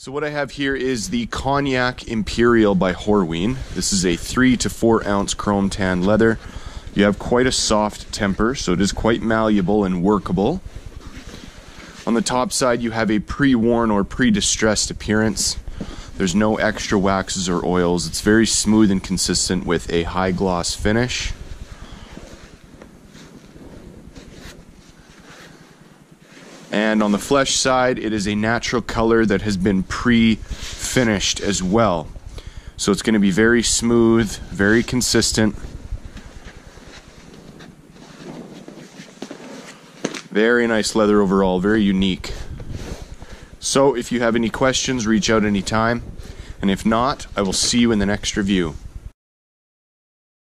So what I have here is the Cognac Imperial by Horween. This is a three to four ounce chrome tan leather. You have quite a soft temper, so it is quite malleable and workable. On the top side, you have a pre-worn or pre-distressed appearance. There's no extra waxes or oils. It's very smooth and consistent with a high gloss finish. And on the flesh side, it is a natural color that has been pre-finished as well. So it's going to be very smooth, very consistent. Very nice leather overall, very unique. So if you have any questions, reach out anytime. And if not, I will see you in the next review.